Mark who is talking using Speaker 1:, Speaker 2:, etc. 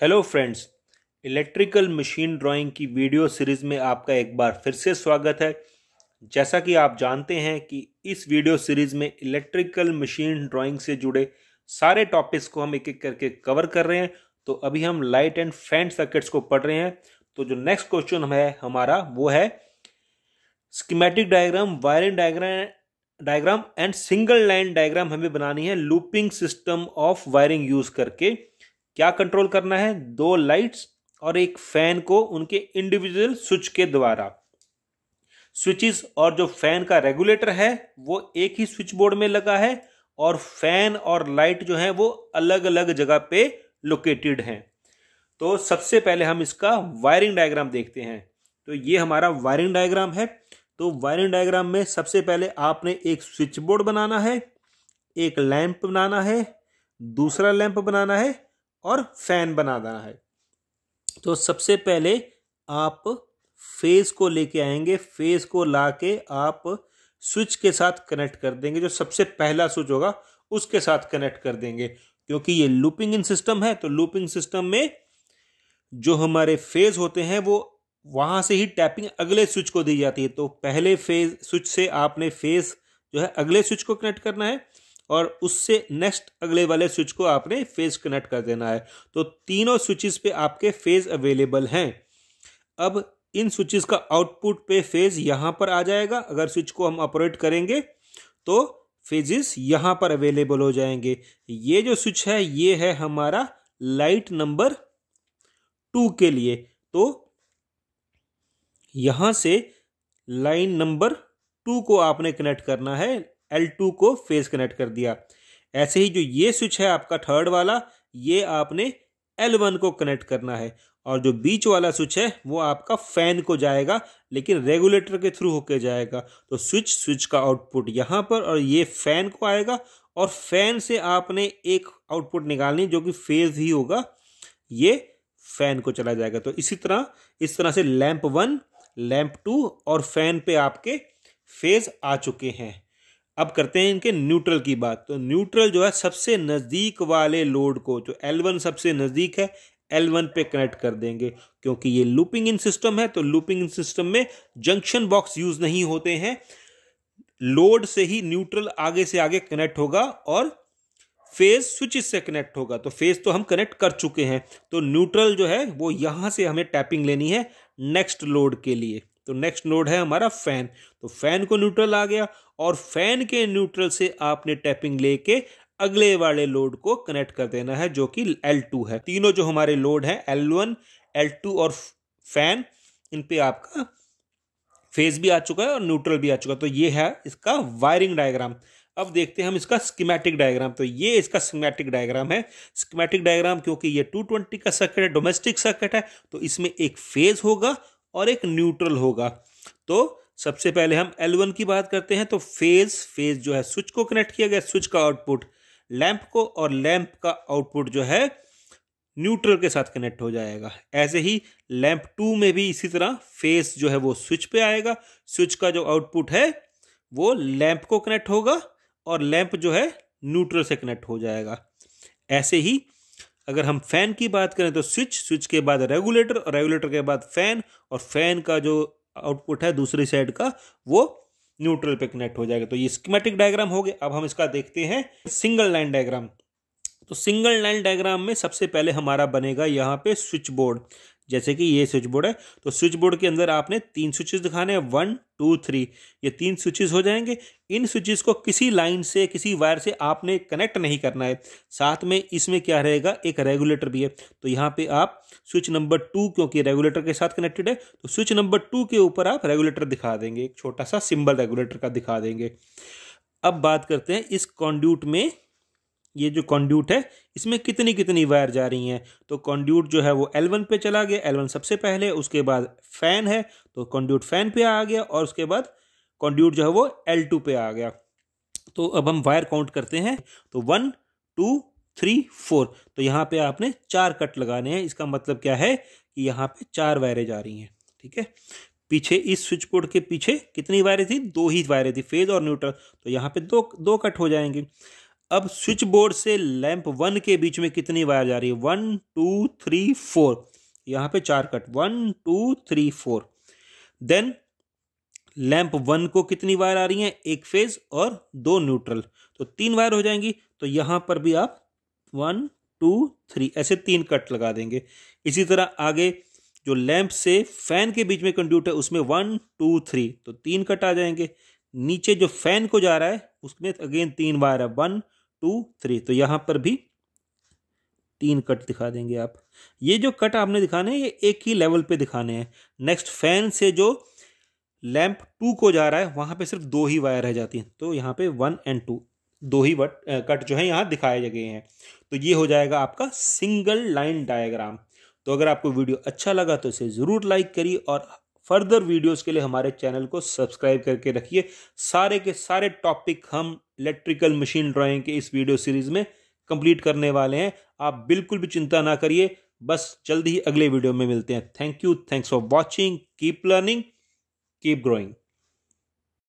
Speaker 1: Hello friends electrical machine drawing की video series में आपका एक बार फिर से स्वागत है। जैसा कि आप जानते हैं कि इस वीडियो सीरीज़ में इलेक्ट्रिकल मशीन ड्राइंग से जुड़े सारे टॉपिक्स को हम एक एक करके कवर कर रहे हैं। तो अभी हम लाइट एंड फ़ैन सर्किट्स को पढ़ रहे हैं। तो जो नेक्स्ट क्वेश्चन है, हमारा वो है schematic diagram wiring diagram diagram and single line diagram हमें बनानी है। Looping system of wiring use करके। क्या कंट्रोल करना है? दो लाइट्स और एक फ़ैन को उनके इंडिविजुअल स्विच के द्वारा। स्विचेस और जो फ़ैन का रेगुलेटर है, वो एक ही स्विच बोर्ड में लगा है और फ़ैन और लाइट जो है, वो अलग अलग जगह पे लोकेटेड हैं। तो सबसे पहले हम इसका वायरिंग डायग्राम देखते हैं। तो ये हमारा वायरिंग डायग्राम है। तो वायरिंग डायग्राम में सबसे पहले आपने एक स्विच बोर्ड बनाना है, एक लैंप बनाना है, दूसरा लैंप बनाना है और फ़ैन बनाना है। तो सबसे पहले आप फेस को लेके आएँगे, फेस को लाके आप स्विच के साथ कनेक्ट कर देंगे, जो सबसे पहला स्विच होगा, उसके साथ कनेक्ट कर देंगे। क्योंकि ये लूपिंग इन सिस्टम है तो लूपिंग सिस्टम में जो हमारे फ़ेज़ होते हैं, वो वहाँ से ही टैपिंग अगले स्विच को दी जाती है। तो पहले फ़ेज़ स्विच से आपने फ़ेज़ जो है, अगले स्विच को कनेक्ट करना है। और उससे नेक्स्ट अगले वाले स्विच को आपने फ़ेज़ कनेक्ट कर देना है। तो तीनों स्विचेस पे आपके फ़ेज़ अवेलेबल हैं। अब इन स्विचेस का आउटपुट पे फ़ेज़ यहाँ पर आ जाएगा। अगर स्विच को हम ऑपरेट करेंगे तो फेजेस यहाँ पर अवेलेबल हो जाएँगे। ये जो स्विच है, ये है हमारा लाइट नंबर टू के लिए। तो यहाँ से लाइन नंबर टू को आपने कनेक्ट करना है। L2 को फ़ेज़ कनेक्ट कर दिया। ऐसे ही जो ये स्विच है आपका थर्ड वाला, ये आपने L1 को कनेक्ट करना है। और जो बीच वाला स्विच है, वो आपका फ़ैन को जाएगा, लेकिन रेगुलेटर के थ्रू होके जाएगा। तो स्विच स्विच का आउटपुट यहाँ पर और ये फ़ैन को आएगा और फ़ैन से आपने एक आउटपुट निकालनी जो कि फ़ेज़ ही होगा, ये फ़ैन को चला जाएगा। तो इसी तरह, इस तरह से लैंप वन लैंप टू और फ़ैन पे आपके फ़ेज़ आ चुके हैं। अब करते हैं इनके न्यूट्रल की बात। तो न्यूट्रल जो है सबसे नज़दीक वाले लोड को, जो L1 सबसे नज़दीक है L1 पे कनेक्ट कर देंगे। क्योंकि ये लूपिंग इन सिस्टम है तो लूपिंग इन सिस्टम में जंक्शन बॉक्स यूज़ नहीं होते हैं। लोड से ही न्यूट्रल आगे से आगे कनेक्ट होगा और फ़ेज़ स्विच से कनेक्ट होगा। तो फ़ेज़ तो हम कनेक्ट कर चुके हैं। तो न्यूट्रल जो है, वो यहाँ से हमें टैपिंग लेनी है नेक्स्ट लोड के लिए। तो नेक्स्ट नोड है हमारा फ़ैन तो फ़ैन को न्यूट्रल आ गया और फ़ैन के न्यूट्रल से आपने टैपिंग लेके अगले वाले लोड को कनेक्ट कर देना है जो कि L2 है। तीनों जो हमारे लोड हैं L1, L2 और फ़ैन इन पे आपका फ़ेज़ भी आ चुका है और न्यूट्रल भी आ चुका है। तो ये है इसका वायरिंग डायग्राम अब देखते हैं हम इसका स्कीमेटिक डायग्राम तो ये इसका स्कीमेटिक डायग्राम है। स्कीमेटिक डायग्राम क्योंकि ये 220 का सर्किट है डोमेस्टिक सर्किट है तो इसमें एक फ़ेज़ होगा और एक न्यूट्रल होगा। तो सबसे पहले हम L1 की बात करते हैं तो फ़ेज़ फ़ेज़ जो है स्विच को कनेक्ट किया गया स्विच का आउटपुट लैंप को, और लैंप का आउटपुट जो है न्यूट्रल के साथ कनेक्ट हो जाएगा। ऐसे ही लैंप टू में भी इसी तरह फेस जो है, वो स्विच पे आएगा। स्विच का जो आउटपुट है, वो लैंप को कनेक्ट होगा और लैंप जो है न्यूट्रल से कनेक्ट हो जाएगा। ऐसे ही अगर हम फ़ैन की बात करें तो स्विच स्विच के बाद रेगुलेटर और रेगुलेटर के बाद फ़ैन और फ़ैन का जो आउटपुट है दूसरी साइड का, वो न्यूट्रल पे कनेक्ट हो जाएगा। तो ये स्कीमेटिक डायग्राम हो गया। अब हम इसका देखते हैं सिंगल लाइन डायग्राम तो सिंगल लाइन डायग्राम में सबसे पहले हमारा बनेगा यहाँ पे स्विच बोर्ड जैसे कि ये स्विच बोर्ड है तो स्विच बोर्ड के अंदर आपने तीन स्विचेस दिखाने हैं वन टू थ्री ये तीन स्विचेस हो जाएँगे। इन स्विचेस को किसी लाइन से, किसी वायर से आपने कनेक्ट नहीं करना है। साथ में इसमें क्या रहेगा? एक रेगुलेटर भी है। तो यहाँ पे आप स्विच नंबर टू क्योंकि रेगुलेटर के साथ कनेक्टेड है तो स्विच नंबर टू के ऊपर आप रेगुलेटर दिखा देंगे। एक छोटा सा सिंबल रेगुलेटर का दिखा देंगे। अब बात करते हैं इस कॉन्ड्यूट में ये जो कॉन्ड्यूट है, इसमें कितनी कितनी वायर जा रही हैं? तो कॉन्ड्यूट जो है वो L1 पे चला गया L1 सबसे पहले, उसके बाद फ़ैन है तो कॉन्ड्यूट फ़ैन पे आ गया और उसके बाद कॉन्ड्यूट जो है वो L2 पे आ गया। तो अब हम वायर काउंट करते हैं तो वन टू थ्री फोर तो यहाँ पे आपने चार कट लगाने हैं, इसका मतलब क्या है कि यहाँ पे चार वायरें जा रही हैं, ठीक है? पीछे इस स्विच बोर्ड के पीछे कितनी वायरें थी? दो ही वायरें थी फ़ेज़ और न्यूट्रल तो यहाँ पे दो दो कट हो जाएँगे। अब स्विच बोर्ड से लैंप वन के बीच में कितनी वायर जा रही है? One, two, three, four. यहाँ पे चार cut. One, two, three, four. Then lamp one को कितनी वायर आ रही हैं? एक फ़ेज़ और दो न्यूट्रल। तो तीन वायर हो जाएँगी। तो यहाँ पर भी आप वन, टू, थ्री, ऐसे तीन कट लगा देंगे। इसी तरह आगे जो लैंप से फ़ैन के बीच में कंड्यूट है, उसमें वन, टू, थ्री तो तीन कट आ जाएँगे। नीचे जो फ़ैन को जा रहा है, उसमें अगेन तीन वायर है। One two, three. तो यहाँ पर भी तीन कट दिखा देंगे आप। ये जो कट आपने दिखाने हैं, ये एक ही लेवल पे दिखाने हैं। नेक्स्ट फ़ैन से जो लैंप टू को जा रहा है, वहाँ पे सिर्फ़ दो ही वायर रह जाती हैं। तो यहाँ पे वन एंड टू, दो ही वट कट जो है यहाँ दिखाए गए हैं। तो ये हो जाएगा आपका सिंगल लाइन डायग्राम तो अगर आपको वीडियो अच्छा लगा तो इसे ज़रूर लाइक करिए और फर्दर वीडियोस के लिए हमारे चैनल को सब्सक्राइब करके रखिए। सारे के सारे टॉपिक हम इलेक्ट्रिकल मशीन ड्राइंग के इस वीडियो सीरीज़ में कंप्लीट करने वाले हैं। आप बिल्कुल भी चिंता ना करिए। बस जल्द ही अगले वीडियो में मिलते हैं। Thank you thanks for watching keep learning keep growing